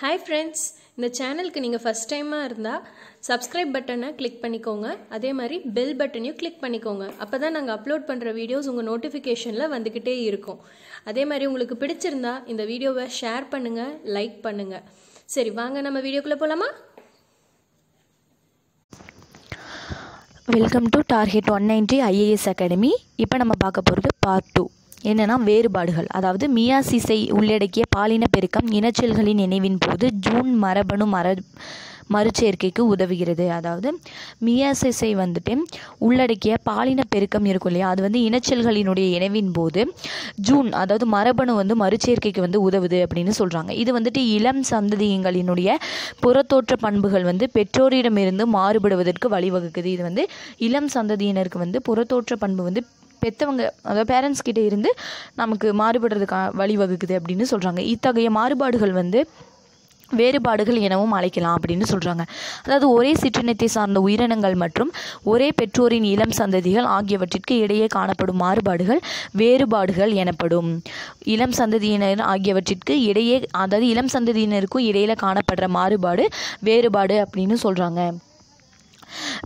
Hi friends இந்த சேனலுக்கு நீங்கள் ஃபஸ்ட் டைமாக இருந்தால் சப்ஸ்கிரைப் பட்டனை கிளிக் பண்ணிக்கோங்க. அதே மாதிரி பெல் பட்டனையும் கிளிக் பண்ணிக்கோங்க. அப்போ தான் நாங்கள் அப்லோட் பண்ணுற வீடியோஸ் உங்கள் நோட்டிஃபிகேஷனில் வந்துக்கிட்டே இருக்கும். அதே மாதிரி உங்களுக்கு பிடிச்சிருந்தா இந்த வீடியோவை ஷேர் பண்ணுங்கள் லைக் பண்ணுங்கள் சரி வாங்க நம்ம வீடியோக்குள்ளே போகலாமா welcome to target one ninety IAS academy இப்போ நம்ம பார்க்க போகிறது பார்ட் டூ என்னென்னா வேறுபாடுகள். அதாவது மியாசிசை உள்ளடக்கிய பாலின பெருக்கம் இனச்செல்களின் நினைவின் போது ஜூன் மரபணு மர மறுச்சேர்க்கைக்கு உதவுகிறது. அதாவது மியாசிசை வந்துட்டு உள்ளடக்கிய பாலின பெருக்கம் இருக்கும் இல்லையா? அது வந்து இனச்சல்களினுடைய இணைவின் போது ஜூன் அதாவது மரபணு வந்து மறுச்சேர்க்கைக்கு வந்து உதவுது அப்படின்னு சொல்கிறாங்க இது வந்துட்டு இளம் சந்ததியங்களினுடைய புறத்தோற்ற பண்புகள் வந்து பெற்றோரிடமிருந்து மாறுபடுவதற்கு வழிவகுக்குது. இது வந்து இளம் சந்ததியினருக்கு வந்து புறத்தோற்ற பண்பு வந்து பெற்றவங்க அதாவது பேரண்ட்ஸ் கிட்டே இருந்து நமக்கு மாறுபடுறதுக்கா வழிவகுக்குது அப்படின்னு சொல்கிறாங்க இத்தகைய மாறுபாடுகள் வந்து வேறுபாடுகள் எனவும் அழைக்கலாம் அப்படின்னு சொல்கிறாங்க அதாவது ஒரே சிற்றினத்தை சார்ந்த உயிரினங்கள் மற்றும் ஒரே பெற்றோரின் இளம் சந்ததிகள் ஆகியவற்றிற்கு இடையே காணப்படும் மாறுபாடுகள் வேறுபாடுகள் எனப்படும். இளம் சந்ததியினர் ஆகியவற்றிற்கு இடையே அதாவது இளம் சந்ததியினருக்கும் இடையில காணப்படுற மாறுபாடு வேறுபாடு அப்படின்னு சொல்கிறாங்க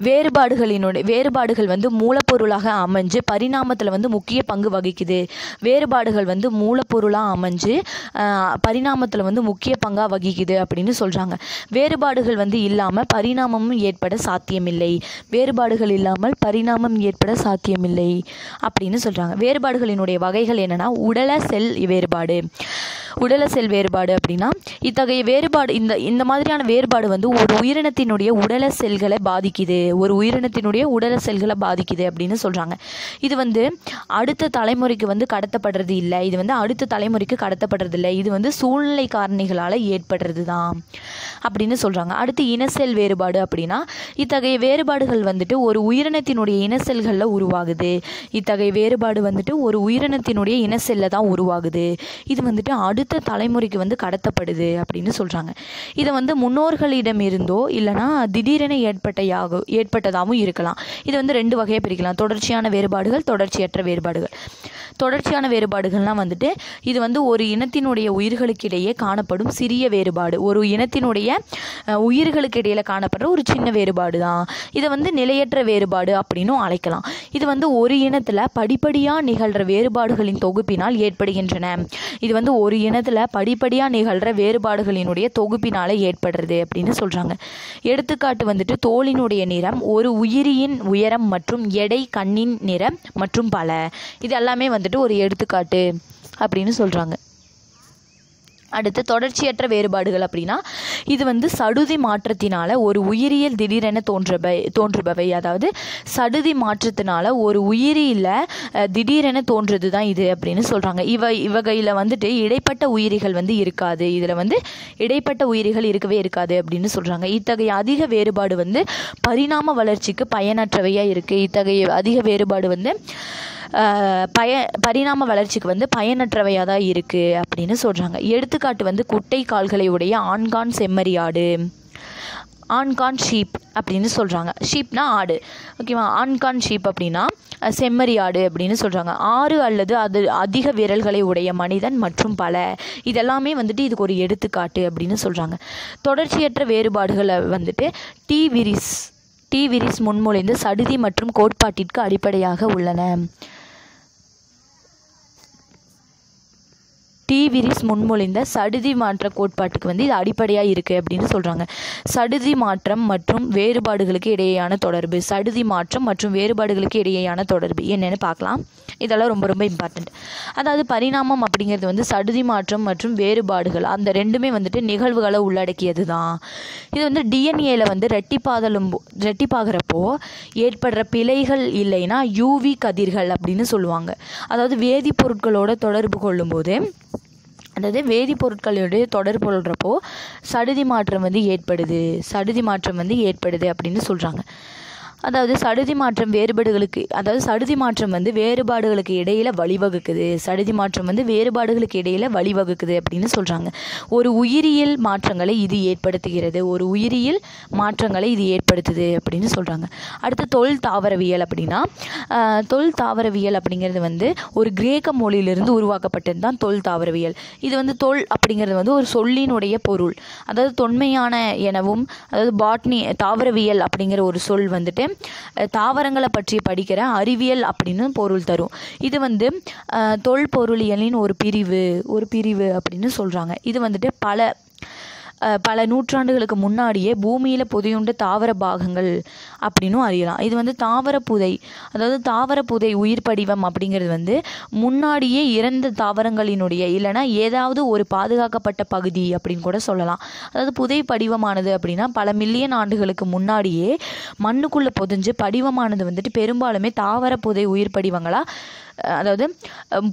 வேறுபாடுகளினுடைய வேறுபாடுகள் வந்து மூலப்பொருளாக அமைஞ்சு பரிணாமத்தில் வந்து முக்கிய பங்கு வகிக்குது. வேறுபாடுகள் வந்து மூலப்பொருளாக அமைஞ்சு பரிணாமத்தில் வந்து முக்கிய பங்காக வகிக்குது அப்படின்னு சொல்கிறாங்க வேறுபாடுகள் வந்து இல்லாமல் பரிணாமமும் ஏற்பட சாத்தியமில்லை. வேறுபாடுகள் இல்லாமல் பரிணாமம் ஏற்பட சாத்தியமில்லை அப்படின்னு சொல்கிறாங்க வேறுபாடுகளினுடைய வகைகள் என்னென்னா உடல செல் வேறுபாடு. உடல செல் வேறுபாடு அப்படின்னா இத்தகைய வேறுபாடு இந்த இந்த மாதிரியான வேறுபாடு வந்து ஒரு உயிரினத்தினுடைய உடல செல்களை பாதிக்குது ஒரு உயிரினத்தினுடைய உடல செல்களை பாதிக்குது அப்படின்னு சொல்கிறாங்க இது வந்து அடுத்த தலைமுறைக்கு வந்து கடத்தப்படுறது இல்லை. இது வந்து அடுத்த தலைமுறைக்கு கடத்தப்படுறது இல்லை. இது வந்து சூழ்நிலை காரணிகளால் ஏற்படுறது தான் அப்படின்னு சொல்கிறாங்க அடுத்து இனசெல் வேறுபாடு அப்படின்னா இத்தகைய வேறுபாடுகள் வந்துட்டு ஒரு உயிரினத்தினுடைய இனசெல்களில் உருவாகுது. இத்தகைய வேறுபாடு வந்துட்டு ஒரு உயிரினத்தினுடைய இனசெல்ல தான் உருவாகுது. இது வந்துட்டு அடுத்த தலைமுறைக்கு வந்து கடத்தப்படுது அப்படின்னு சொல்கிறாங்க இதை வந்து முன்னோர்களிடம் இருந்தோ இல்லைனா திடீரென ஏற்பட்ட யாக ஏற்பட்டதாகவும் இருக்கலாம். இது வந்து ரெண்டு வகையாக பிரிக்கலாம். தொடர்ச்சியான வேறுபாடுகள் தொடர்ச்சியற்ற வேறுபாடுகள். தொடர்ச்சியான வேறுபாடுகள்லாம் வந்துட்டு இது வந்து ஒரு இனத்தினுடைய உயிர்களுக்கு இடையே காணப்படும் சிறிய வேறுபாடு. ஒரு இனத்தினுடைய உயிர்களுக்கு இடையில் காணப்படுற ஒரு சின்ன வேறுபாடு தான் இதை வந்து நிலையற்ற வேறுபாடு அப்படின்னும் அழைக்கலாம். இது வந்து ஒரு இனத்தில் படிப்படியாக நிகழ்கிற வேறுபாடுகளின் தொகுப்பினால் ஏற்படுகின்றன. இது வந்து ஒரு இனத்தில் படிப்படியாக நிகழ்கிற வேறுபாடுகளினுடைய தொகுப்பினால் ஏற்படுறது அப்படின்னு சொல்கிறாங்க எடுத்துக்காட்டு வந்துட்டு தோலினுடைய நிறம் ஒரு உயிரியின் உயரம் மற்றும் எடை கண்ணின் நிறம் மற்றும் பல. இது எல்லாமே வந்து வந்துட்டு ஒரு எடுத்துக்காட்டு அப்படின்னு சொல்கிறாங்க அடுத்து தொடர்ச்சியற்ற வேறுபாடுகள் அப்படின்னா இது வந்து சடுதி மாற்றத்தினால ஒரு உயிரியல் திடீரென தோன்றவை தோன்றுபவை. அதாவது சடுதி மாற்றத்தினால ஒரு உயிரியில் திடீரென தோன்றது தான் இது அப்படின்னு சொல்கிறாங்க இவ இவகையில் வந்துட்டு இடைப்பட்ட உயிரிகள் வந்து இருக்காது. இதில் வந்து இடைப்பட்ட உயிரிகள் இருக்கவே இருக்காது அப்படின்னு சொல்கிறாங்க இத்தகைய அதிக வேறுபாடு வந்து பரிணாம வளர்ச்சிக்கு பயனற்றவையாக இருக்குது இத்தகைய அதிக வேறுபாடு வந்து பய பரிணாம வளர்ச்சிக்கு வந்து பயனற்றவையாக தான் இருக்குது அப்படின்னு சொல்கிறாங்க எடுத்துக்காட்டு வந்து குட்டை கால்களை உடைய ஆண்கான் செம்மறியாடு ஆண்கான் ஷீப் அப்படின்னு சொல்கிறாங்க ஷீப்னா ஆடு. ஓகேவா? ஆண்கான் ஷீப் அப்படின்னா செம்மறி ஆடு அப்படின்னு சொல்கிறாங்க ஆறு அல்லது அது அதிக விரல்களை உடைய மனிதன் மற்றும் பல. இதெல்லாமே வந்துட்டு இதுக்கு ஒரு எடுத்துக்காட்டு அப்படின்னு சொல்கிறாங்க தொடர்ச்சியற்ற வேறுபாடுகளை வந்துட்டு டி விரிஸ் டி விரிஸ் முன்மொழிந்து சடுதி மற்றும் கோட்பாட்டிற்கு அடிப்படையாக உள்ளன. டிவிரிஸ் முன்மொழிந்த சடுதி மாற்ற கோட்பாட்டுக்கு வந்து இது அடிப்படையாக இருக்குது அப்படின்னு சொல்கிறாங்க சடுதி மாற்றம் மற்றும் வேறுபாடுகளுக்கு இடையேயான தொடர்பு. சடுதி மாற்றம் மற்றும் வேறுபாடுகளுக்கு இடையேயான தொடர்பு. என்னென்னு பார்க்கலாம். இதெல்லாம் ரொம்ப ரொம்ப இம்பார்ட்டண்ட் அதாவது பரிணாமம் அப்படிங்கிறது வந்து சடுதி மாற்றம் மற்றும் வேறுபாடுகள் அந்த ரெண்டுமே வந்துட்டு நிகழ்வுகளை உள்ளடக்கியது தான் இது வந்து டிஎன்ஏல வந்து ரெட்டிப்பாதலும் ரெட்டிப்பாகிறப்போ ஏற்படுற பிழைகள் இல்லைன்னா யூவி கதிர்கள் அப்படின்னு சொல்லுவாங்க. அதாவது வேதிப்பொருட்களோட தொடர்பு கொள்ளும்போது அதாவது வேதிப்பொருட்களுடைய தொடர்பு சடுதி மாற்றம் வந்து ஏற்படுது சடுதி மாற்றம் வந்து ஏற்படுது அப்படின்னு சொல்கிறாங்க அதாவது சடுதி மாற்றம் வேறுபாடுகளுக்கு அதாவது சடுதி மாற்றம் வந்து வேறுபாடுகளுக்கு இடையில வழிவகுக்குது. சடுதி மாற்றம் வந்து வேறுபாடுகளுக்கு இடையில வழிவகுக்குது அப்படின்னு சொல்றாங்க. ஒரு உயிரியல் மாற்றங்களை இது ஏற்படுத்துகிறது. ஒரு உயிரியல் மாற்றங்களை இது ஏற்படுத்துது அப்படின்னு சொல்றாங்க. அடுத்து தொல் தாவரவியல் அப்படின்னா தொல் தாவரவியல் அப்படிங்கிறது வந்து ஒரு கிரேக்க மொழியிலிருந்து உருவாக்கப்பட்டது தான் தொல் தாவரவியல். இது வந்து தொல் அப்படிங்கிறது வந்து ஒரு சொல்லினுடைய பொருள். அதாவது தொன்மையான எனவும் அதாவது பாட்னி தாவரவியல் அப்படிங்கிற ஒரு சொல் வந்துட்டு தாவரங்களை பற்றி படிக்கிற அறிவியல் அப்படின்னு பொருள் தரும். இது வந்து தொல்பொருளியலின் ஒரு பிரிவு ஒரு பிரிவு அப்படின்னு சொல்கிறாங்க இது வந்துட்டு பல பல நூற்றாண்டுகளுக்கு முன்னாடியே பூமியில் புதையுண்ட தாவர பாகங்கள் அப்படின்னும் அறியலாம். இது வந்து தாவர புதை அதாவது தாவர புதை உயிர் படிவம் அப்படிங்கிறது வந்து முன்னாடியே இறந்த தாவரங்களினுடைய இல்லைன்னா ஏதாவது ஒரு பாதுகாக்கப்பட்ட பகுதி அப்படின்னு கூட சொல்லலாம். அதாவது புதை படிவமானது அப்படின்னா பல மில்லியன் ஆண்டுகளுக்கு முன்னாடியே மண்ணுக்குள்ளே புதைஞ்சு படிவமானது வந்துட்டு பெரும்பாலுமே தாவர புதை உயிர் படிவங்களாக அதாவது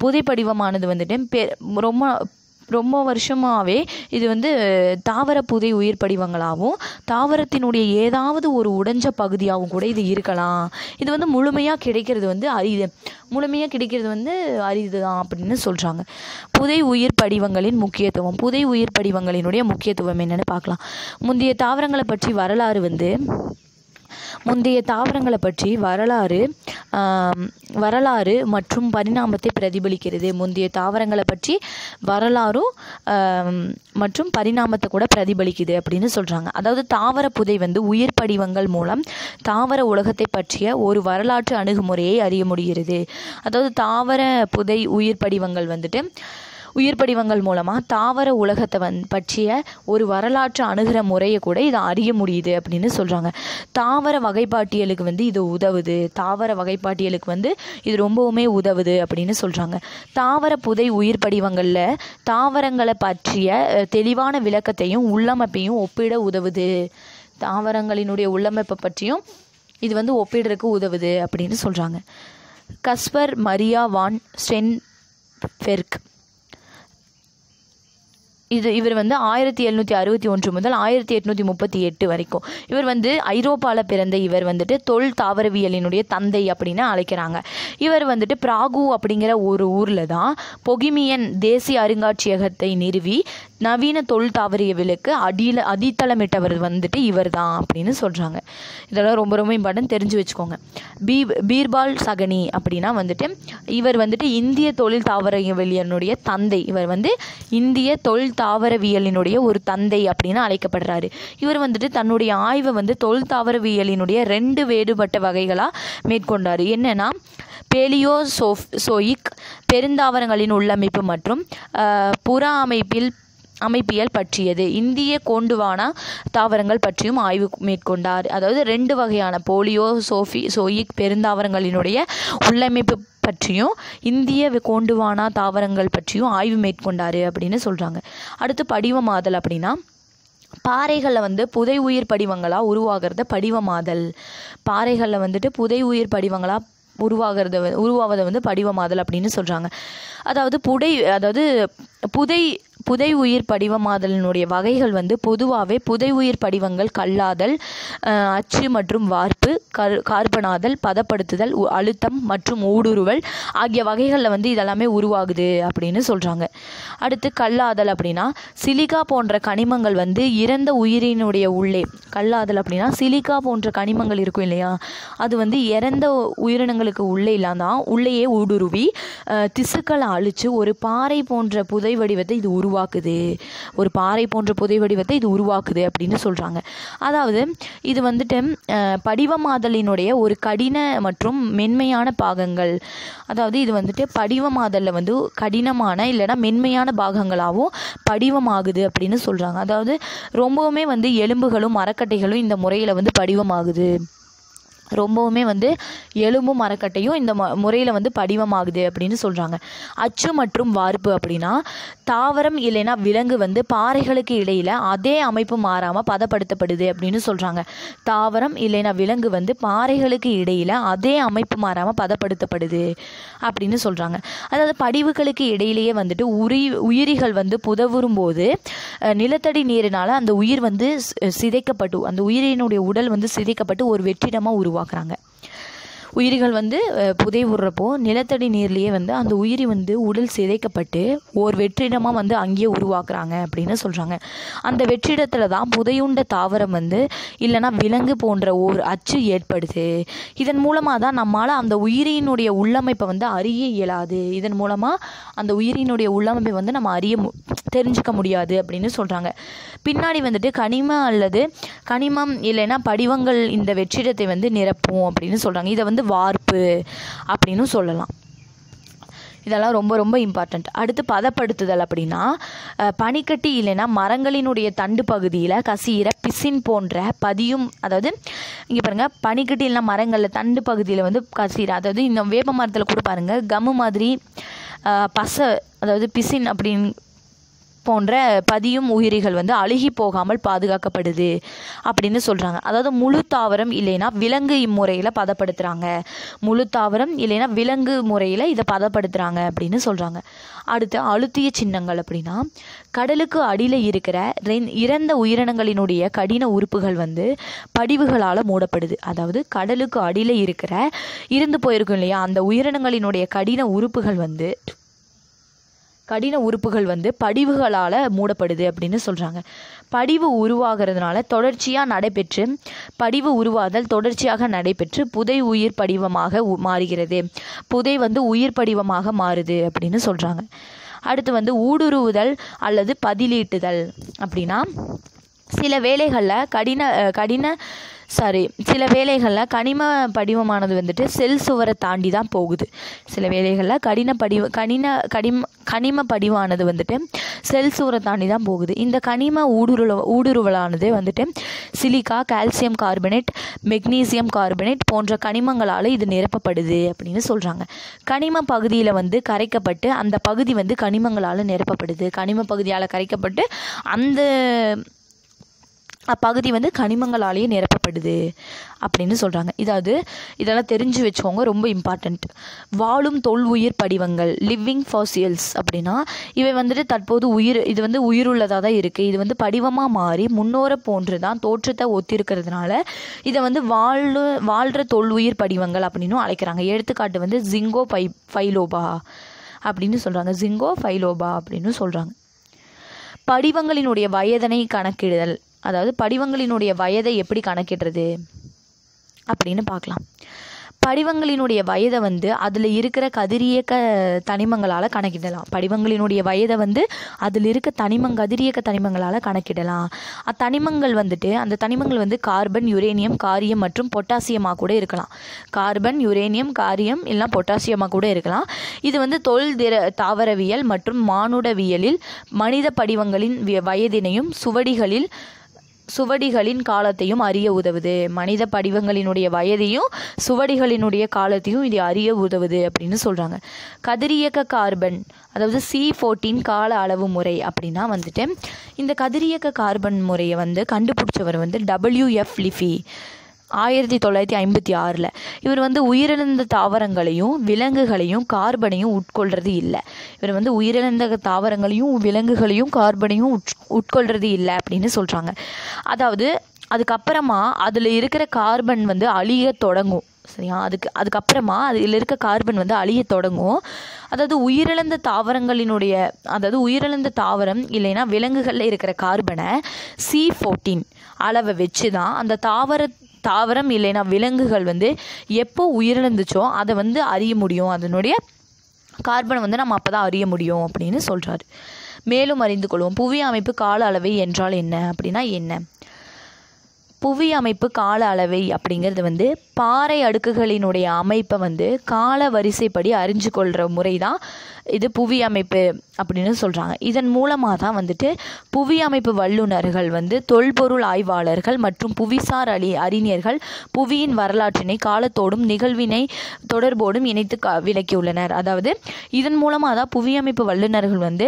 புதை படிவமானது வந்துட்டு பெ ரொம்ப ரொம்ப வருஷமாகவே இது வந்து தாவர புதை உயிர் படிவங்களாகவும் தாவரத்தினுடைய ஏதாவது ஒரு உடைஞ்ச பகுதியாகவும் கூட இது இருக்கலாம். இது வந்து முழுமையாக கிடைக்கிறது வந்து அரிது. முழுமையாக கிடைக்கிறது வந்து அரிது தான் அப்படின்னு சொல்கிறாங்க புதை உயிர் படிவங்களின் முக்கியத்துவம் புதை உயிர் படிவங்களினுடைய முக்கியத்துவம் என்னென்னு பார்க்கலாம். முந்தைய தாவரங்களை பற்றி வரலாறு வந்து முந்தைய தாவரங்களை பற்றி வரலாறு வரலாறு மற்றும் பரிணாமத்தை பிரதிபலிக்கிறது. முந்தைய தாவரங்களை பற்றி வரலாறும் மற்றும் பரிணாமத்தை கூட பிரதிபலிக்குது அப்படின்னு சொல்கிறாங்க அதாவது தாவர புதை வந்து உயிர் படிவங்கள் மூலம் தாவர உலகத்தை பற்றிய ஒரு வரலாற்று அணுகுமுறையை அறிய முடிகிறது. அதாவது தாவர புதை உயிர் படிவங்கள் வந்துட்டு உயிர் படிவங்கள் மூலமாக தாவர உலகத்தை வந் பற்றிய ஒரு வரலாற்று அணுகிற முறையை கூட இதை அறிய முடியுது அப்படின்னு சொல்கிறாங்க தாவர வகைப்பாட்டியலுக்கு வந்து இது உதவுது. தாவர வகைப்பாட்டியலுக்கு வந்து இது ரொம்பவுமே உதவுது அப்படின்னு சொல்கிறாங்க தாவர புதை உயிர் படிவங்களில் தாவரங்களை பற்றிய தெளிவான விளக்கத்தையும் உள்ளமைப்பையும் ஒப்பிட உதவுது. தாவரங்களினுடைய உள்ளமைப்பை பற்றியும் இது வந்து ஒப்பிடுறதுக்கு உதவுது அப்படின்னு சொல்கிறாங்க கஸ்பர் மரியா வான் ஸ்டென்பெர்க் இது இவர் வந்து ஆயிரத்தி எழுநூற்றி அறுபத்தி ஒன்று முதல் ஆயிரத்தி எட்நூற்றி முப்பத்தி எட்டு வரைக்கும். இவர் வந்து ஐரோப்பாவில் பிறந்த இவர் வந்துட்டு தொல் தாவரவியலினுடைய தந்தை அப்படின்னு அழைக்கிறாங்க. இவர் வந்துட்டு பிராகு அப்படிங்கிற ஒரு ஊரில் தான் பொகிமியன் தேசிய அருங்காட்சியகத்தை நிறுவி நவீன தொல் தாவரவியலுக்கு அடியில் அடித்தளமிட்டவர் வந்துட்டு இவர் தான் அப்படின்னு சொல்கிறாங்க இதெல்லாம் ரொம்ப ரொம்ப இம்பார்ட்டன்ட் தெரிஞ்சு வச்சுக்கோங்க. பீ பீர்பால் சகனி அப்படின்னா வந்துட்டு இவர் வந்துட்டு இந்திய தொழில் தாவரவியலினுடைய தந்தை. இவர் வந்து இந்திய தொல் தாவரவியலினுடைய ஒரு தந்தை அப்படின்னு அழைக்கப்படுறாரு. இவர் வந்துட்டு தன்னுடைய ஆய்வை வந்து தொல் தாவரவியலினுடைய ரெண்டு வேறுபட்ட வகைகளாக மேற்கொண்டார். என்னன்னா பேலியோ சோஃப் சோயிக் பெருந்தாவரங்களின் உள்ளமைப்பு மற்றும் புற அமைப்பில் அமைப்பியல் பற்றியது. இந்திய கோண்டுவானா தாவரங்கள் பற்றியும் ஆய்வு மேற்கொண்டார். அதாவது ரெண்டு வகையான போலியோ சோஃபி சோயிக் பெருந்தாவரங்களினுடைய உள்ளமைப்பு பற்றியும் இந்திய கோண்டுவானா தாவரங்கள் பற்றியும் ஆய்வு மேற்கொண்டார் அப்படின்னு சொல்கிறாங்க அடுத்து படிவமாதல் அப்படின்னா பாறைகளில் வந்து புதை உயிர் படிவங்களாக உருவாகிறத படிவமாதல். பாறைகளில் வந்துட்டு புதை உயிர் படிவங்களாக உருவாகிறத உருவாவதை வந்து படிவமாதல் அப்படின்னு சொல்கிறாங்க அதாவது புடை அதாவது புதை புதை உயிர் படிவமாதலினுடைய வகைகள் வந்து பொதுவாகவே புதை உயிர் படிவங்கள் கல்லாதல் அச்சு மற்றும் வார்ப்பு கர் கார்பனாதல் பதப்படுத்துதல் அழுத்தம் மற்றும் ஊடுருவல் ஆகிய வகைகளில் வந்து இதெல்லாமே உருவாகுது அப்படின்னு சொல்கிறாங்க அடுத்து கல்லாதல் அப்படின்னா சிலிகா போன்ற கனிமங்கள் வந்து இறந்த உயிரினுடைய உள்ளே. கல்லாதல் அப்படின்னா சிலிக்கா போன்ற கனிமங்கள் இருக்கும் இல்லையா? அது வந்து இறந்த உயிரினங்களுக்கு உள்ளே இல்லாதான் உள்ளேயே ஊடுருவி திசுக்களை அழித்து ஒரு பாறை போன்ற புதை வடிவத்தை இது உருவாக்குது. ஒரு பாறை போன்ற புதை வடிவத்தை இது உருவாக்குது அப்படின்னு சொல்கிறாங்க அதாவது இது வந்துட்டு படிவமாதலினுடைய ஒரு கடின மற்றும் மென்மையான பாகங்கள். அதாவது இது வந்துட்டு படிவமாதலில் வந்து கடினமான இல்லைன்னா மென்மையான பாகங்களாகவும் படிவமாகுது அப்படின்னு சொல்கிறாங்க அதாவது ரொம்பவுமே வந்து எலும்புகளும் மரக்கட்டைகளும் இந்த முறையில் வந்து படிவமாகுது. ரொம்பவுமே வந்து எலும்பும் மரக்கட்டையும் இந்த ம முறையில் வந்து படிவமாகுது அப்படின்னு சொல்கிறாங்க அச்சு மற்றும் வார்ப்பு அப்படின்னா தாவரம் இல்லைன்னா விலங்கு வந்து பாறைகளுக்கு இடையில் அதே அமைப்பு மாறாமல் பதப்படுத்தப்படுது அப்படின்னு சொல்கிறாங்க தாவரம் இல்லைன்னா விலங்கு வந்து பாறைகளுக்கு இடையில் அதே அமைப்பு மாறாமல் பதப்படுத்தப்படுது அப்படின்னு சொல்கிறாங்க அதாவது படிவுகளுக்கு இடையிலேயே வந்துட்டு உரி உயிரிகள் வந்து புதவுறும் போது நிலத்தடி நீரினால் அந்த உயிர் வந்து சிதைக்கப்பட்டு அந்த உயிரினுடைய உடல் வந்து சிதைக்கப்பட்டு ஒரு வெற்றிடமாக உருவாகும் உருவாக்குறாங்க. உயிரிகள் வந்து புதை விடுறப்போ நிலத்தடி நீர்லேயே வந்து அந்த உயிரி வந்து உடல் சிதைக்கப்பட்டு ஓர் வெற்றிடமாக வந்து அங்கேயே உருவாக்குறாங்க அப்படின்னு சொல்கிறாங்க அந்த வெற்றிடத்தில் தான் புதையுண்ட தாவரம் வந்து இல்லைன்னா விலங்கு போன்ற ஓர் அச்சு ஏற்படுது. இதன் மூலமாக தான் நம்மால் அந்த உயிரியினுடைய உள்ளமைப்பை வந்து அறிய இயலாது. இதன் மூலமாக அந்த உயிரினுடைய உள்ளமைப்பை வந்து நம்ம அறிய மு- தெரிஞ்சுக்க முடியாது அப்படின்னு சொல்கிறாங்க பின்னாடி வந்துட்டு கனிம அல்லது கனிமம் இல்லைன்னா படிவங்கள் இந்த வெற்றிடத்தை வந்து நிரப்பும் அப்படின்னு சொல்கிறாங்க இதை வந்து வார்ப்பு அப்படின்னு சொல்லலாம். இதெல்லாம் ரொம்ப ரொம்ப இம்பார்ட்டண்ட் அடுத்து பதப்படுத்துதல் அப்படின்னா பனிக்கட்டி இல்லைன்னா மரங்களினுடைய தண்டு பகுதியில் கசியிற பிசின் போன்ற பதியும் அதாவது இங்கே பாருங்கள் பனிக்கட்டி இல்லைன்னா மரங்களில் தண்டு பகுதியில் வந்து கசியிற அதாவது இந்த வேப்ப மரத்தில் கூட பாருங்கள் கம்மு மாதிரி பசை அதாவது பிசின் அப்படின்னு போன்ற பதியும் உயிரிகள் வந்து அழுகி போகாமல் பாதுகாக்கப்படுது அப்படின்னு சொல்கிறாங்க அதாவது முழு தாவரம் இல்லைன்னா விலங்கு இம்முறையில் பதப்படுத்துகிறாங்க முழு தாவரம் இல்லைன்னா விலங்கு முறையில் இதை பதப்படுத்துகிறாங்க அப்படின்னு சொல்கிறாங்க அடுத்து அழுத்திய சின்னங்கள் அப்படின்னா கடலுக்கு அடியில் இருக்கிற இறந்த உயிரினங்களினுடைய கடின உறுப்புகள் வந்து படிவுகளால் மூடப்படுது. அதாவது கடலுக்கு அடியில் இருக்கிற இருந்து போயிருக்கும் இல்லையா அந்த உயிரினங்களினுடைய கடின உறுப்புகள் வந்து கடின உறுப்புகள் வந்து படிவுகளால் மூடப்படுது அப்படின்னு சொல்கிறாங்க படிவு உருவாகிறதுனால தொடர்ச்சியாக நடைபெற்று படிவு உருவாதல் தொடர்ச்சியாக நடைபெற்று புதை உயிர் படிவமாக உ- மாறுகிறது. புதை வந்து உயிர் படிவமாக மாறுது அப்படின்னு சொல்கிறாங்க அடுத்து வந்து ஊடுருவுதல் அல்லது பதிலீட்டுதல் அப்படின்னா சில வேளைகளில் கடின கடின சாரி சில வேளைகளில் கனிம படிவமானது வந்துட்டு செல் சுவரை தாண்டி தான் போகுது. சில வேளைகளில் கடின படிவ கடின கடிம கனிம படிவானது வந்துட்டு செல் சுவரை தாண்டி தான் போகுது. இந்த கனிம ஊடுருவ ஊடுருவலானது வந்துட்டு silica calcium carbonate magnesium carbonate போன்ற கனிமங்களால் இது நிரப்பப்படுது அப்படின்னு சொல்கிறாங்க கனிம பகுதியில் வந்து கரைக்கப்பட்டு அந்த பகுதி வந்து கனிமங்களால் நிரப்பப்படுது. கனிம பகுதியால் கரைக்கப்பட்டு அந்த அப்பகுதி வந்து கனிமங்களாலேயே நிரப்பப்படுது அப்படின்னு சொல்கிறாங்க இதாவது இதெல்லாம் தெரிஞ்சு வச்சுக்கோங்க ரொம்ப இம்பார்ட்டண்ட் வாழும் தொல் உயிர் படிவங்கள் லிவிங் ஃபாசியல்ஸ் அப்படின்னா இவை வந்துட்டு தற்போது உயிர் இது வந்து உயிருள்ளதாக தான் இருக்குது இது வந்து படிவமாக மாறி முன்னோரை போன்று தான் தோற்றத்தை ஒத்திருக்கிறதுனால இதை வந்து வாழ் வாழ்கிற தொல் உயிர் படிவங்கள் அப்படின்னும் அழைக்கிறாங்க. எடுத்துக்காட்டு வந்து ஜிங்கோ பை ஃபைலோபா அப்படின்னு சொல்கிறாங்க ஜிங்கோ ஃபைலோபா அப்படின்னு சொல்கிறாங்க படிவங்களினுடைய வயதனை கணக்கிடுதல். அதாவது படிவங்களினுடைய வயதை எப்படி கணக்கிடுறது அப்படின்னு பார்க்கலாம். படிவங்களினுடைய வயதை வந்து அதில் இருக்கிற கதிரியக்க தனிமங்களால் கணக்கிடலாம். படிவங்களினுடைய வயதை வந்து அதில் இருக்க தனிமங் கதிரியக்க தனிமங்களால் கணக்கிடலாம். அத்தனிமங்கள் வந்துட்டு அந்த தனிமங்கள் வந்து கார்பன் யுரேனியம் காரியம் மற்றும் பொட்டாசியமாக கூட இருக்கலாம். கார்பன் யுரேனியம் காரியம் இல்லைனா பொட்டாசியமாக கூட இருக்கலாம். இது வந்து தொல் திர தாவரவியல் மற்றும் மானுடவியலில் மனித படிவங்களின் வயதினையும் சுவடிகளில் சுவடிகளின் காலத்தையும் அறிய உதவுது. மனித படிவங்களினுடைய வயதையும் சுவடிகளினுடைய காலத்தையும் இது அறிய உதவுது அப்படின்னு சொல்கிறாங்க கதிரியக்க கார்பன் அதாவது சி ஃபோர்டீன் கால அளவு முறை அப்படின்னா வந்துட்டு இந்த கதிரியக்க கார்பன் முறையை வந்து கண்டுபிடிச்சவர் வந்து டபிள்யூஎஃப் லிஃபி ஆயிரத்தி தொள்ளாயிரத்தி ஐம்பத்தி ஆறில் இவர் வந்து உயிரிழந்த தாவரங்களையும் விலங்குகளையும் கார்பனையும் உட்கொள்றது இல்லை. இவர் வந்து உயிரிழந்த தாவரங்களையும் விலங்குகளையும் கார்பனையும் உட் உட்கொள்றது இல்லை அப்படின்னு சொல்கிறாங்க அதாவது அதுக்கப்புறமா அதில் இருக்கிற கார்பன் வந்து அழிய தொடங்கும். சரியா? அதுக்கு அதுக்கப்புறமா அதில் இருக்க கார்பன் வந்து அழிய தொடங்கும். அதாவது உயிரிழந்த தாவரங்களினுடைய அதாவது உயிரிழந்த தாவரம் இல்லைன்னா விலங்குகளில் இருக்கிற கார்பனை சி ஃபோர்டீன் அளவை வச்சு தான் அந்த தாவர தாவரம் இல்லைன்னா விலங்குகள் வந்து எப்போ உயிரிழந்துச்சோ அதை வந்து அறிய முடியும். அதனுடைய கார்பனை வந்து நம்ம அப்போ தான் அறிய முடியும் அப்படின்னு சொல்கிறாரு மேலும் அறிந்து கொள்வோம். புவி அமைப்பு கால அளவை என்றால் என்ன? அப்படின்னா என்ன? புவி அமைப்பு கால அளவை அப்படிங்கிறது வந்து பாறை அடுக்குகளினுடைய அமைப்பை வந்து கால வரிசைப்படி அறிஞ்சு கொள்கிற முறை தான் இது புவி அமைப்பு அப்படின்னு சொல்கிறாங்க இதன் மூலமாக தான் வந்துட்டு புவி அமைப்பு வல்லுநர்கள் வந்து தொல்பொருள் ஆய்வாளர்கள் மற்றும் புவிசார் அழி அறிஞர்கள் புவியின் வரலாற்றினை காலத்தோடும் நிகழ்வினை தொடர்போடும் இணைத்து கா விளக்கியுள்ளனர். அதாவது இதன் மூலமாக தான் புவி அமைப்பு வல்லுநர்கள் வந்து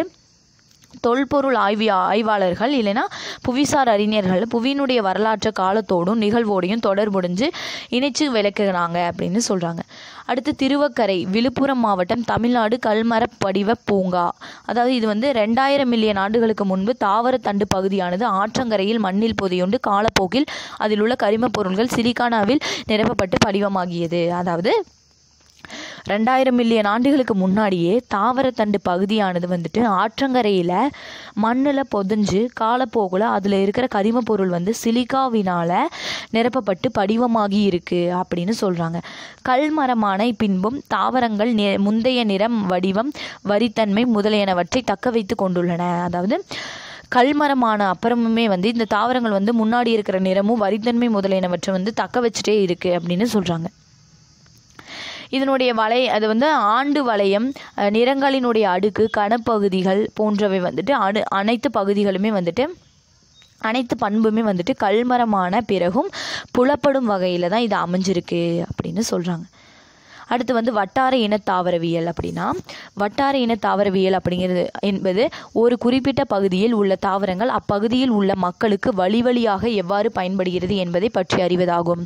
தொல்பொருள் ஆய்வு ஆய்வாளர்கள் இல்லைன்னா புவிசார் அறிஞர்கள் புவியினுடைய வரலாற்று காலத்தோடும் நிகழ்வோடையும் தொடர்புடைஞ்சு இணைச்சு விளக்குகிறாங்க அப்படின்னு சொல்கிறாங்க அடுத்து திருவக்கரை விழுப்புரம் மாவட்டம் தமிழ்நாடு கல்மரப் படிவ பூங்கா. அதாவது இது வந்து ரெண்டாயிரம் மில்லியன் ஆண்டுகளுக்கு முன்பு தாவர தண்டு பகுதியானது ஆற்றங்கரையில் மண்ணில் பொதியுண்டு காலப்போக்கில் அதில் உள்ள கரிமப் பொருள்கள் சிலிக்கானாவில் நிரப்பப்பட்டு படிவமாகியது. அதாவது ரெண்டாயிரம் மில்லியன் ஆண்டுகளுக்கு முன்னாடியே தாவரத்தண்டு பகுதியானது வந்துட்டு ஆற்றங்கரையில் மண்ணில் பொதிஞ்சு காலப்போக்கில் அதில் இருக்கிற கரிமப் பொருள் வந்து சிலிகாவினால் நிரப்பப்பட்டு படிவமாகி இருக்கு அப்படின்னு சொல்கிறாங்க கல்மரமான பின்பும் தாவரங்கள் முந்தைய நிறம் வடிவம் வரித்தன்மை முதலியனவற்றை தக்க வைத்து கொண்டுள்ளன. அதாவது கல்மரமான அப்புறமுமே வந்து இந்த தாவரங்கள் வந்து முன்னாடி இருக்கிற நிறமும் வரித்தன்மை முதலியனவற்றை வந்து தக்க வச்சுட்டே இருக்குது அப்படின்னு சொல்கிறாங்க இதனுடைய வலை அது வந்து ஆண்டு வளையம் நிறங்களினுடைய அடுக்கு கனப்பகுதிகள் போன்றவை வந்துட்டு அணு அனைத்து பகுதிகளுமே வந்துட்டு அனைத்து பண்புமே வந்துட்டு கல்மரமான பிறகும் புலப்படும் வகையில் தான் இது அமைஞ்சிருக்கு அப்படின்னு சொல்கிறாங்க அடுத்து வந்து வட்டார இன தாவரவியல் அப்படின்னா வட்டார இன தாவரவியல் அப்படிங்கிறது என்பது ஒரு குறிப்பிட்ட பகுதியில் உள்ள தாவரங்கள் அப்பகுதியில் உள்ள மக்களுக்கு வழி வழியாக எவ்வாறு பயன்படுகிறது என்பதை பற்றி அறிவதாகும்.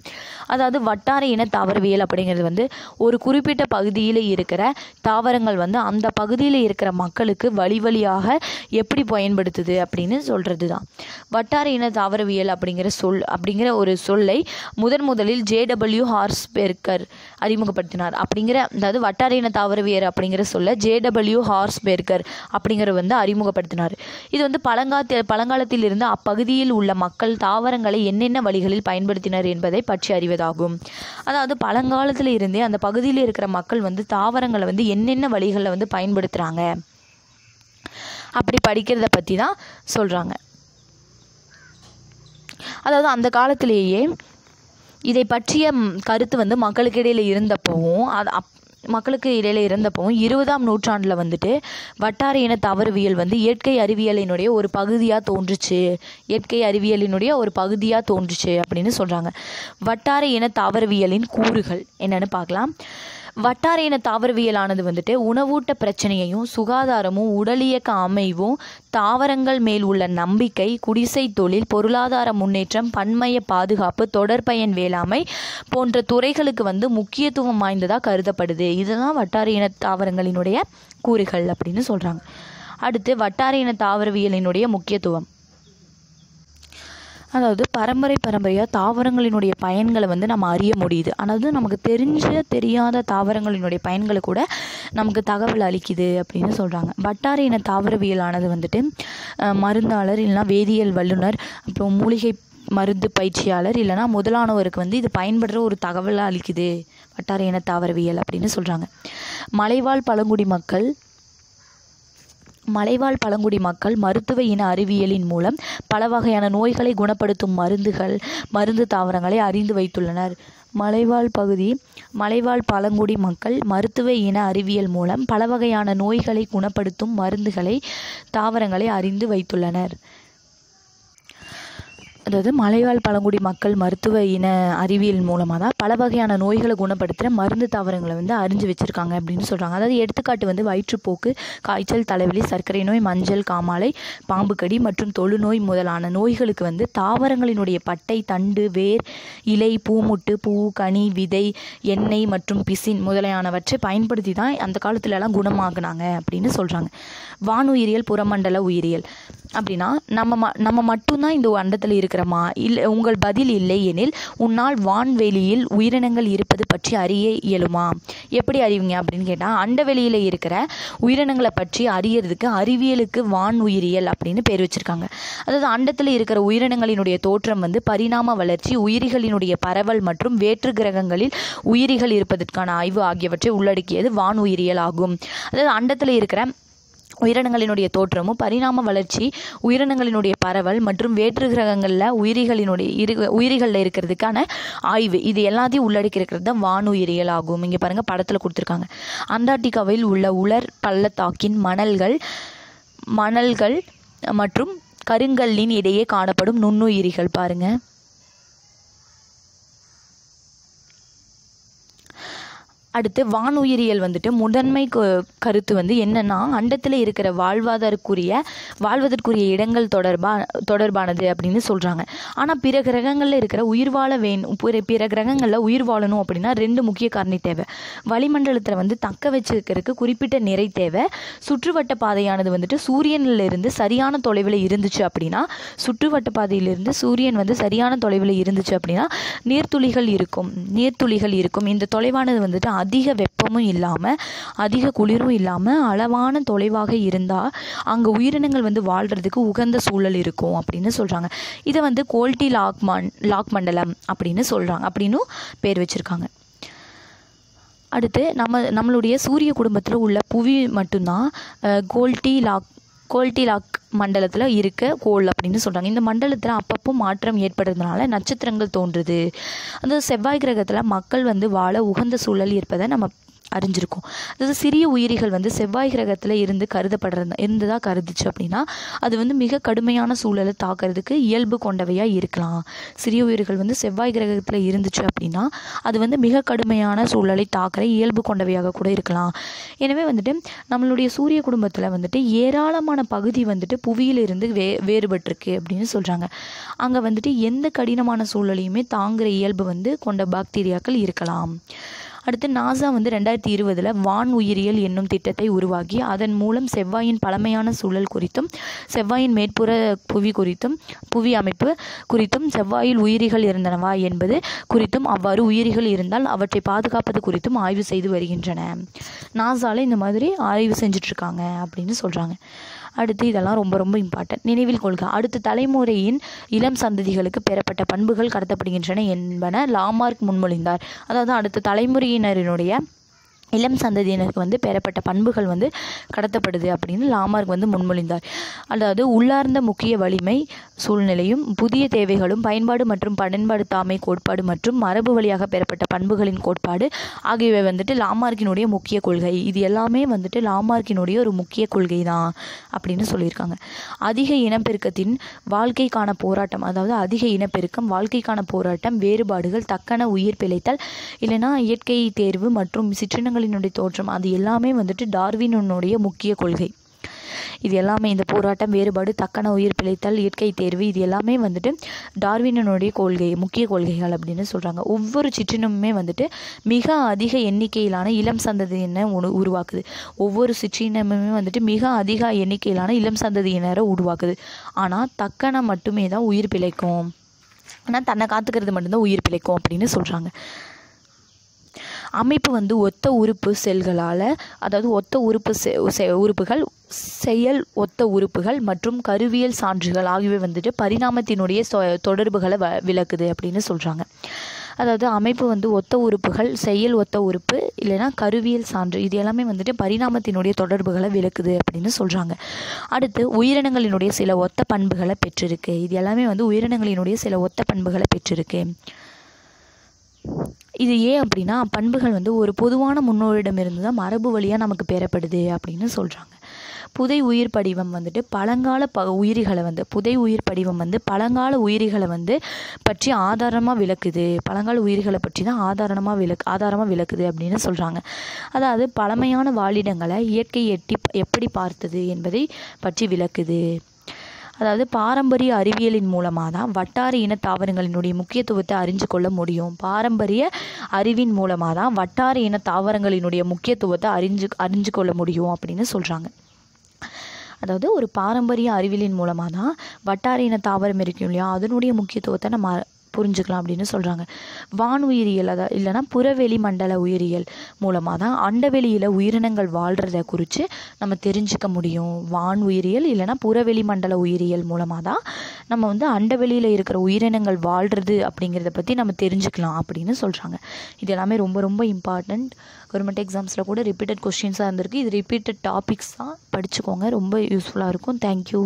அதாவது வட்டார இன தாவரவியல் அப்படிங்கிறது வந்து ஒரு குறிப்பிட்ட பகுதியில் இருக்கிற தாவரங்கள் வந்து அந்த பகுதியில் இருக்கிற மக்களுக்கு வழி வழியாக எப்படி பயன்படுத்துது அப்படின்னு சொல்கிறது தான் வட்டார இன தாவரவியல் அப்படிங்கிற சொல் அப்படிங்கிற ஒரு சொல்லை முதன் முதலில் ஜேடபிள்யூ ஹார்ஸ்பெர்கர் அறிமுகப்படுத்தினார். அப்படிங்கிற அதாவது வட்டார இன தாவரவியர் அப்படிங்கிற சொல்ல ஜேடபிள்யூ ஹார்ஸ்பெர்கர் அப்படிங்கிற வந்து அறிமுகப்படுத்தினார். இது வந்து பழங்காத்த பழங்காலத்தில் இருந்து அப்பகுதியில் உள்ள மக்கள் தாவரங்களை என்னென்ன வழிகளில் பயன்படுத்தினர் என்பதை பற்றி அறிவதாகும். அதாவது பழங்காலத்தில் இருந்தே அந்த பகுதியில் இருக்கிற மக்கள் வந்து தாவரங்களை வந்து என்னென்ன வழிகளில் வந்து பயன்படுத்துகிறாங்க அப்படி படிக்கிறத பற்றி தான் சொல்கிறாங்க அதாவது அந்த காலத்திலேயே இதை பற்றிய கருத்து வந்து மக்களுக்கு இடையில் இருந்தப்போவும் அது அப் மக்களுக்கு இடையில் இருந்தப்போவும் இருபதாம் நூற்றாண்டில் வந்துட்டு வட்டார இன தவறுவியல் வந்து இயற்கை அறிவியலினுடைய ஒரு பகுதியாக தோன்றுச்சு. இயற்கை அறிவியலினுடைய ஒரு பகுதியாக தோன்றுச்சு அப்படின்னு சொல்கிறாங்க வட்டார இன தாவரவியலின் கூறுகள் என்னென்னு பார்க்கலாம். வட்டார இன தாவரவியலானது வந்துட்டு உணவூட்ட பிரச்சனையையும் சுகாதாரமும் உடலியக்க அமைவும் தாவரங்கள் மேல் உள்ள நம்பிக்கை குடிசை தொழில் பொருளாதார முன்னேற்றம் பன்மைய பாதுகாப்பு தொடர்பயன் வேளாண்மை போன்ற துறைகளுக்கு வந்து முக்கியத்துவம் வாய்ந்ததாக கருதப்படுது. இதுதான் வட்டார இன தாவரங்களினுடைய கூறுகள் அப்படின்னு சொல்கிறாங்க அடுத்து வட்டார இன தாவரவியலினுடைய முக்கியத்துவம். அதாவது பரம்பரை பரம்பரையாக தாவரங்களினுடைய பயன்களை வந்து நம்ம அறிய முடியுது. அதாவது நமக்கு தெரிஞ்ச தெரியாத தாவரங்களினுடைய பயன்களை கூட நமக்கு தகவல் அளிக்குது அப்படின்னு சொல்கிறாங்க வட்டார இன தாவரவியலானது வந்துட்டு மருந்தாளர் இல்லைன்னா வேதியியல் வல்லுனர் அப்புறம் மூலிகை மருந்து பயிற்சியாளர் இல்லைன்னா முதலானவருக்கு வந்து இது பயன்படுற ஒரு தகவலாக அளிக்குது. வட்டார இன தாவரவியல் அப்படின்னு சொல்கிறாங்க மலைவாழ் பழங்குடி மக்கள் மலைவாழ் பழங்குடி மக்கள் மருத்துவ இன அறிவியலின் மூலம் பல வகையான நோய்களை குணப்படுத்தும் மருந்துகள் மருந்து தாவரங்களை அறிந்து வைத்துள்ளனர். மலைவாழ் பகுதி மலைவாழ் பழங்குடி மக்கள் மருத்துவ இன அறிவியல் மூலம் பல வகையான நோய்களை குணப்படுத்தும் மருந்துகளை தாவரங்களை அறிந்து வைத்துள்ளனர். அதாவது மலைவாழ் பழங்குடி மக்கள் மருத்துவ இன அறிவியல் மூலமாக தான் பல வகையான நோய்களை குணப்படுத்துகிற மருந்து தாவரங்களை வந்து அறிஞ்சு வச்சுருக்காங்க அப்படின்னு சொல்கிறாங்க அதாவது எடுத்துக்காட்டு வந்து வயிற்றுப்போக்கு காய்ச்சல் தலைவலி சர்க்கரை நோய் மஞ்சள் காமாலை பாம்பு கடி மற்றும் தொழுநோய் முதலான நோய்களுக்கு வந்து தாவரங்களினுடைய பட்டை தண்டு வேர் இலை பூமுட்டு பூ கனி விதை எண்ணெய் மற்றும் பிசின் முதலையானவற்றை பயன்படுத்தி தான் அந்த காலத்துலலாம் குணமாகினாங்க அப்படின்னு சொல்கிறாங்க வானுயிரியல் புறமண்டல உயிரியல் அப்படின்னா நம்ம ம நம்ம மட்டும்தான் இந்த அண்டத்தில் இருக்கிறோமா இல்லை உங்கள் பதில் இல்லை எனில் உன்னால் வான்வெளியில் உயிரினங்கள் இருப்பது பற்றி அறிய இயலுமா? எப்படி அறிவிங்க அப்படின்னு கேட்டால் அண்டவெளியில் இருக்கிற உயிரினங்களை பற்றி அறியறதுக்கு அறிவியலுக்கு வான் உயிரியல் அப்படின்னு பேர் வச்சுருக்காங்க. அதாவது அண்டத்தில் இருக்கிற உயிரினங்களினுடைய தோற்றம் வந்து பரிணாம வளர்ச்சி உயிரிகளினுடைய பரவல் மற்றும் வேற்று கிரகங்களில் உயிரிகள் இருப்பதற்கான ஆய்வு ஆகியவற்றை உள்ளடக்கியது வான் உயிரியல் ஆகும். அதாவது அண்டத்தில் இருக்கிற உயிரினங்களினுடைய தோற்றமும் பரிணாம வளர்ச்சி உயிரினங்களினுடைய பரவல் மற்றும் வேற்று கிரகங்களில் உயிரிகளினுடைய இரு உயிரிகளில் இருக்கிறதுக்கான ஆய்வு. இது எல்லாத்தையும் உள்ளடக்கி இருக்கிறது தான் வானுயிரியல் ஆகும். இங்கே பாருங்கள் படத்தில் கொடுத்துருக்காங்க. அண்டார்டிகாவில் உள்ள உலர் பள்ளத்தாக்கின் மணல்கள் மணல்கள் மற்றும் கருங்கல்லின் இடையே காணப்படும் நுண்ணுயிரிகள் பாருங்கள் அடுத்து வானுயிரியல் வந்துட்டு முதன்மை கருத்து வந்து என்னன்னா அண்டத்தில் இருக்கிற வாழ்வாதாரக்குரிய வாழ்வதற்குரிய இடங்கள் தொடர்பா தொடர்பானது அப்படின்னு சொல்கிறாங்க ஆனால் பிற கிரகங்களில் இருக்கிற உயிர் வாழ வேணும் பிற பிற கிரகங்களில் உயிர் வாழணும் அப்படின்னா ரெண்டு முக்கிய காரணி தேவை. வளிமண்டலத்தில் வந்து தக்க வச்சுக்கிறதுக்கு குறிப்பிட்ட நிறை தேவை. சுற்றுவட்ட பாதையானது வந்துட்டு சூரியனில் இருந்து சரியான தொலைவில் இருந்துச்சு அப்படின்னா சுற்றுவட்ட பாதையிலிருந்து சூரியன் வந்து சரியான தொலைவில் இருந்துச்சு அப்படின்னா நீர்த்துளிகள் இருக்கும் நீர்த்துளிகள் இருக்கும். இந்த தொலைவானது வந்துட்டு அதிக வெப்பமும் இல்லாமல் அதிக குளிரும் இல்லாமல் அளவான தொலைவாக இருந்தால் அங்கே உயிரினங்கள் வந்து வாழ்கிறதுக்கு உகந்த சூழல் இருக்கும் அப்படின்னு சொல்கிறாங்க இதை வந்து கோல்டி லாக் மண் லாக் மண்டலம் அப்படின்னு சொல்கிறாங்க அப்படின்னும் பேர் வச்சுருக்காங்க. அடுத்து நம்ம நம்மளுடைய சூரிய குடும்பத்தில் உள்ள புவி மட்டும்தான் கோல்டி லாக் கோல்டிலாக் மண்டலத்தில் இருக்க கோள் அப்படின்னு சொல்கிறாங்க இந்த மண்டலத்தில் அப்பப்போ மாற்றம் ஏற்படுறதுனால நட்சத்திரங்கள் தோன்றுது. அந்த செவ்வாய் கிரகத்தில் மக்கள் வந்து வாழ உகந்த சூழல் இருப்பதை நம்ம அறிஞ்சிருக்கும். அதாவது சிறிய உயிரிகள் வந்து செவ்வாய் கிரகத்தில் இருந்து கருதப்படுறது இருந்ததாக கருதுச்சு அப்படின்னா அது வந்து மிக கடுமையான சூழலை தாக்கிறதுக்கு இயல்பு கொண்டவையாக இருக்கலாம். சிறிய உயிர்கள் வந்து செவ்வாய் கிரகத்தில் இருந்துச்சு அப்படின்னா அது வந்து மிக கடுமையான சூழலை தாக்குற இயல்பு கொண்டவையாக கூட இருக்கலாம். எனவே வந்துட்டு நம்மளுடைய சூரிய குடும்பத்தில் வந்துட்டு ஏராளமான பகுதி வந்துட்டு புவியிலிருந்து வே வேறுபட்டிருக்கு அப்படின்னு சொல்கிறாங்க அங்கே வந்துட்டு எந்த கடினமான சூழலையுமே தாங்குகிற இயல்பு வந்து கொண்ட பாக்டீரியாக்கள் இருக்கலாம். அடுத்து நாசா வந்து ரெண்டாயிரத்தி இருபதில் வான் உயிரியல் என்னும் திட்டத்தை உருவாக்கி அதன் மூலம் செவ்வாயின் பழமையான சூழல் குறித்தும் செவ்வாயின் மேற்புற புவி குறித்தும் புவி அமைப்பு குறித்தும் செவ்வாயில் உயிரிகள் இருந்தனவா என்பது குறித்தும் அவ்வாறு உயிரிகள் இருந்தால் அவற்றை பாதுகாப்பது குறித்தும் ஆய்வு செய்து வருகின்றன. நாசாவில் இந்த மாதிரி ஆய்வு செஞ்சிட்ருக்காங்க அப்படின்னு சொல்கிறாங்க அடுத்து இதெல்லாம் ரொம்ப ரொம்ப இம்பார்ட்டன்ட் நினைவில் கொள்க. அடுத்த தலைமுறையின் இளம் சந்ததிகளுக்கு பெறப்பட்ட பண்புகள் கடத்தப்படுகின்றன என்பன லாமார்க் முன்மொழிந்தார். அதாவது அடுத்த தலைமுறையினரினுடைய இளம் சந்ததியினருக்கு வந்து பெறப்பட்ட பண்புகள் வந்து கடத்தப்படுது அப்படின்னு லாமார்க் வந்து முன்மொழிந்தார். அதாவது உள்ளார்ந்த முக்கிய வலிமை சூழ்நிலையும் புதிய தேவைகளும் பயன்பாடு மற்றும் பயன்பாடு தாமை கோட்பாடு மற்றும் மரபு வழியாக பெறப்பட்ட பண்புகளின் கோட்பாடு ஆகியவை வந்துட்டு லாமார்க்கினுடைய முக்கிய கொள்கை. இது எல்லாமே வந்துட்டு லாமார்க்கினுடைய ஒரு முக்கிய கொள்கை தான் அப்படின்னு சொல்லியிருக்காங்க. அதிக இனப்பெருக்கத்தின் வாழ்க்கைக்கான போராட்டம் அதாவது அதிக இனப்பெருக்கம் வாழ்க்கைக்கான போராட்டம் வேறுபாடுகள் தக்கன உயிர் பிழைத்தல் இல்லைன்னா இயற்கை தேர்வு மற்றும் சிற்றினங்களினுடைய தோற்றம் அது எல்லாமே வந்துட்டு டார்வினுடைய முக்கிய கொள்கை. இது எல்லாமே இந்த போராட்டம் வேறுபாடு தக்கன உயிர் பிழைத்தல் இயற்கை தேர்வு இது எல்லாமே வந்துட்டு டார்வினனுடைய கொள்கை முக்கிய கொள்கைகள் அப்படின்னு சொல்கிறாங்க ஒவ்வொரு சிற்றினமுமே வந்துட்டு மிக அதிக எண்ணிக்கையிலான இளம் சந்ததியினை உ உருவாக்குது. ஒவ்வொரு சிற்றினமுமே வந்துட்டு மிக அதிக எண்ணிக்கையிலான இளம் சந்ததியினரை உருவாக்குது. ஆனால் தக்கன மட்டுமே தான் உயிர் பிழைக்கும். ஆனால் தன்னை காத்துக்கிறது மட்டும்தான் உயிர் பிழைக்கும் அப்படின்னு சொல்கிறாங்க அமைப்பு வந்து ஒத்த உறுப்பு செல்களால் அதாவது ஒத்த உறுப்பு செ செ- உறுப்புகள் செயல் ஒத்த உறுப்புகள் மற்றும் கருவியல் சான்றுகள் ஆகியவை வந்துட்டு பரிணாமத்தினுடைய சொ- தொடர்புகளை வ விளக்குது அப்படின்னு சொல்கிறாங்க அதாவது அமைப்பு வந்து ஒத்த உறுப்புகள் செயல் ஒத்த உறுப்பு இல்லைன்னா கருவியல் சான்று இது எல்லாமே வந்துட்டு பரிணாமத்தினுடைய தொடர்புகளை விளக்குது அப்படின்னு சொல்கிறாங்க அடுத்து உயிரினங்களினுடைய சில ஒத்த பண்புகளை பெற்றிருக்கு. இது எல்லாமே வந்து உயிரினங்களினுடைய சில ஒத்த பண்புகளை பெற்றிருக்கு. இது ஏன் அப்படின்னா பண்புகள் வந்து ஒரு பொதுவான முன்னோரிடமிருந்து தான் மரபு வழியாக நமக்கு பெறப்படுது அப்படின்னு சொல்கிறாங்க புதை உயிர் படிவம் வந்துட்டு பழங்கால ப உயிரிகளை வந்து புதை உயிர் படிவம் வந்து பழங்கால உயிரிகளை வந்து பற்றி ஆதாரமாக விளக்குது. பழங்கால உயிரிகளை பற்றி தான் ஆதாரமாக விளக்கு ஆதாரமாக விளக்குது அப்படின்னு சொல்கிறாங்க அதாவது பழமையான வாழிடங்களை இயற்கை எட்டி எப்படி பார்த்தது என்பதை பற்றி விளக்குது. அதாவது பாரம்பரிய அறிவியலின் மூலமாக தான் வட்டார இன தாவரங்களினுடைய முக்கியத்துவத்தை அறிஞ்சு கொள்ள முடியும். பாரம்பரிய அறிவின் மூலமாக தான் வட்டார இன தாவரங்களினுடைய முக்கியத்துவத்தை அறிஞ்சு அறிஞ்சு கொள்ள முடியும் அப்படின்னு சொல்கிறாங்க அதாவது ஒரு பாரம்பரிய அறிவியலின் மூலமாக தான் வட்டார இன தாவரம் இருக்கும் இல்லையா? அதனுடைய முக்கியத்துவத்தை நம்ம புரிஞ்சுக்கலாம் அப்படின்னு சொல்கிறாங்க வான் உயிரியல் அதாவது இல்லைன்னா புறவெளி மண்டல உயிரியல் மூலமாக தான் அண்டவெளியில் உயிரினங்கள் வாழ்கிறத குறித்து நம்ம தெரிஞ்சுக்க முடியும். வான் உயிரியல் இல்லைன்னா புறவெளி மண்டல உயிரியல் மூலமாக தான் நம்ம வந்து அண்டவெளியில் இருக்கிற உயிரினங்கள் வாழ்கிறது அப்படிங்கிறத பற்றி நம்ம தெரிஞ்சுக்கலாம் அப்படின்னு சொல்கிறாங்க இது எல்லாமே ரொம்ப ரொம்ப இம்பார்ட்டண்ட் கவர்மெண்ட் எக்ஸாம்ஸில் கூட ரிப்பீட்டட் கொஸ்டின்ஸாக இருந்திருக்கு. இது ரிப்பீட்டட் டாபிக்ஸ் தான் படிச்சுக்கோங்க. ரொம்ப யூஸ்ஃபுல்லாக இருக்கும். தேங்க்யூ